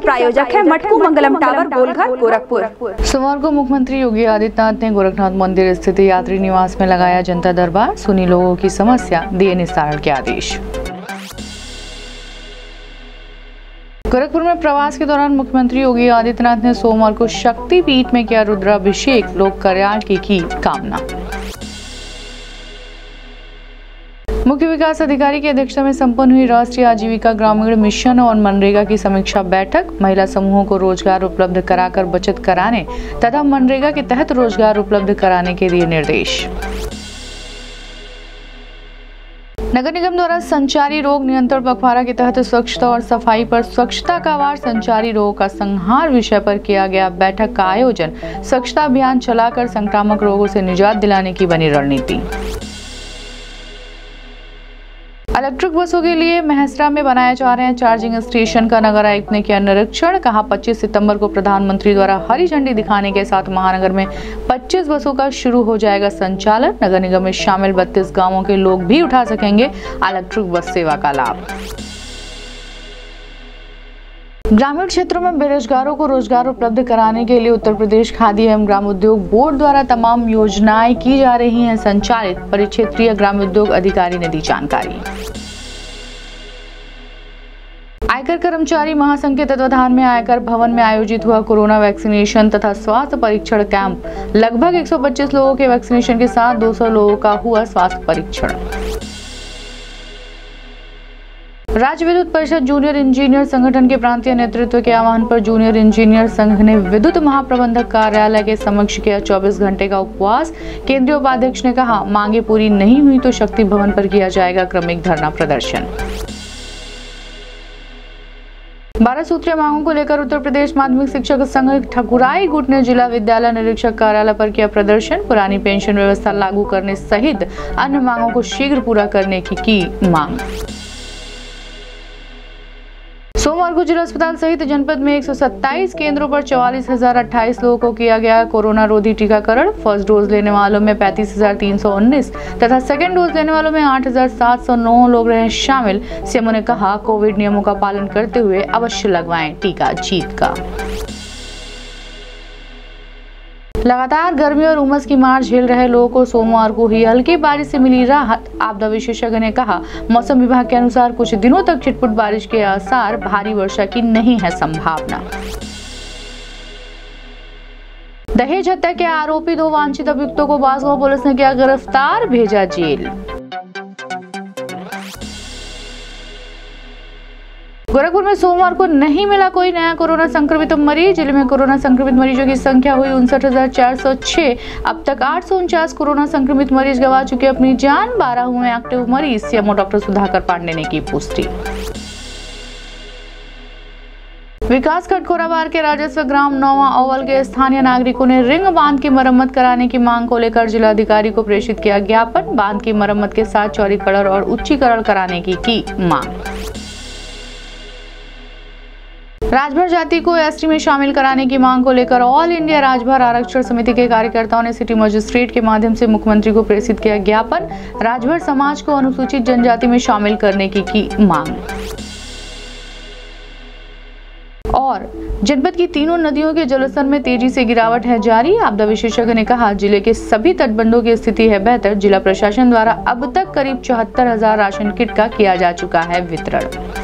प्रायोजक है मटकू मंगलम टावर, गोलघर, गोरखपुर। सोमवार को मुख्यमंत्री योगी आदित्यनाथ ने गोरखनाथ मंदिर स्थित यात्री निवास में लगाया जनता दरबार, सुनी लोगों की समस्या, दिए निस्तारण के आदेश। गोरखपुर में प्रवास के दौरान मुख्यमंत्री योगी आदित्यनाथ ने सोमवार को शक्ति पीठ में किया रुद्राभिषेक, लोक कल्याण की की कामना। मुख्य विकास अधिकारी की अध्यक्षता में संपन्न हुई राष्ट्रीय आजीविका ग्रामीण मिशन और मनरेगा की समीक्षा बैठक। महिला समूहों को रोज़गार उपलब्ध कराकर बचत कराने तथा मनरेगा के तहत रोज़गार उपलब्ध कराने के दिए निर्देश। नगर निगम द्वारा संचारी रोग नियंत्रण पखवाड़ा के तहत स्वच्छता और सफ़ाई पर स्वच्छता का वार संचारी रोग का संहार विषय पर किया गया बैठक का आयोजन। स्वच्छता अभियान चलाकर संक्रामक रोगों से निजात दिलाने की बनी रणनीति। इलेक्ट्रिक बसों के लिए महसरा में बनाए जा रहे हैं चार्जिंग स्टेशन का नगर आयुक्त ने किया निरीक्षण, कहा 25 सितंबर को प्रधानमंत्री द्वारा हरी झंडी दिखाने के साथ महानगर में 25 बसों का शुरू हो जाएगा संचालन। नगर निगम में शामिल 32 गाँवों के लोग भी उठा सकेंगे इलेक्ट्रिक बस सेवा का लाभ। ग्रामीण क्षेत्रों में बेरोजगारों को रोज़गार उपलब्ध कराने के लिए उत्तर प्रदेश खादी एवं ग्राम उद्योग बोर्ड द्वारा तमाम योजनाएँ की जा रही हैं, संचालित। परिक्षेत्रीय ग्राम उद्योग अधिकारी ने दी जानकारी। आयकर कर्मचारी महासंघ के तत्वाधान में आयकर भवन में आयोजित हुआ कोरोना वैक्सीनेशन तथा स्वास्थ्य परीक्षण कैंप। लगभग 125 लोगों के वैक्सीनेशन के साथ 200 लोगों का हुआ स्वास्थ्य परीक्षण। राज्य विद्युत परिषद जूनियर इंजीनियर संगठन के प्रांतीय नेतृत्व के आह्वान पर जूनियर इंजीनियर संघ ने विद्युत महाप्रबंधक कार्यालय के समक्ष किया 24 घंटे का उपवास। केंद्रीय उपाध्यक्ष ने कहा, मांगे पूरी नहीं हुई तो शक्ति भवन पर किया जाएगा क्रमिक धरना प्रदर्शन। बारह सूत्रीय मांगों को लेकर उत्तर प्रदेश माध्यमिक शिक्षक संघ ठकुराई गुट ने जिला विद्यालय निरीक्षक कार्यालय पर किया प्रदर्शन। पुरानी पेंशन व्यवस्था लागू करने सहित अन्य मांगों को शीघ्र पूरा करने की की मांग। को जिला अस्पताल सहित जनपद में 127 केंद्रों पर चौवालीस लोगों को किया गया कोरोना रोधी टीकाकरण। फ़र्स्ट डोज लेने वालों में पैंतीस हज़ार तीन सौ उन्नीस तथा सेकेंड डोज लेने वालों में आठ हज़ार सात सौ नौ लोग रहे शामिल। सीएमओ ने कहा, कोविड नियमों का पालन करते हुए अवश्य लगवाएँ टीका जीत का। लगातार गर्मी और उमस की मार झेल रहे लोगों को सोमवार को ही हल्की बारिश से मिली राहत। आपदा विशेषज्ञ ने कहा, मौसम विभाग के अनुसार कुछ दिनों तक छिटपुट बारिश के आसार भारी वर्षा की नहीं है संभावना। दहेज हत्या के आरोपी दो वांछित अभियुक्तों को बासगांव पुलिस ने किया गिरफ़्तार, भेजा जेल। गोरखपुर में सोमवार को नहीं मिला कोई नया कोरोना संक्रमित मरीज़। ज़िले में कोरोना संक्रमित मरीजों की संख्या हुई उनसठ अब तक आठ सौ उनचास कोरोना संक्रमित मरीज़ गवा चुके अपनी जान बारह हुए एक्टिव मरीज़, सीएमओ डॉक्टर सुधाकर पांडे ने की पुष्टि। विकास खंड खोराबार के राजस्व ग्राम नौवा ओवल के स्थानीय नागरिकों ने रिंग बाँध की मरम्मत कराने की मांग को लेकर जिलाधिकारी को प्रेषित किया ज्ञापन। बाँध की मरम्मत के साथ चौड़ीकरण और उच्चीकरण कराने की की मांग। राजभर जाति को एसटी में शामिल कराने की मांग को लेकर ऑल इंडिया राजभर आरक्षण समिति के कार्यकर्ताओं ने सिटी मजिस्ट्रेट के माध्यम से मुख्यमंत्री को प्रेषित किया ज्ञापन। राजभर समाज को अनुसूचित जनजाति में शामिल करने की की मांग। और जनपद की तीनों नदियों के जलस्तर में तेज़ी से गिरावट है जारी। आपदा विशेषज्ञ ने कहा, ज़िले के सभी तटबंधों की स्थिति है बेहतर। जिला प्रशासन द्वारा अब तक करीब चौहत्तर हज़ार राशन किट का किया जा चुका है वितरण।